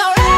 alright.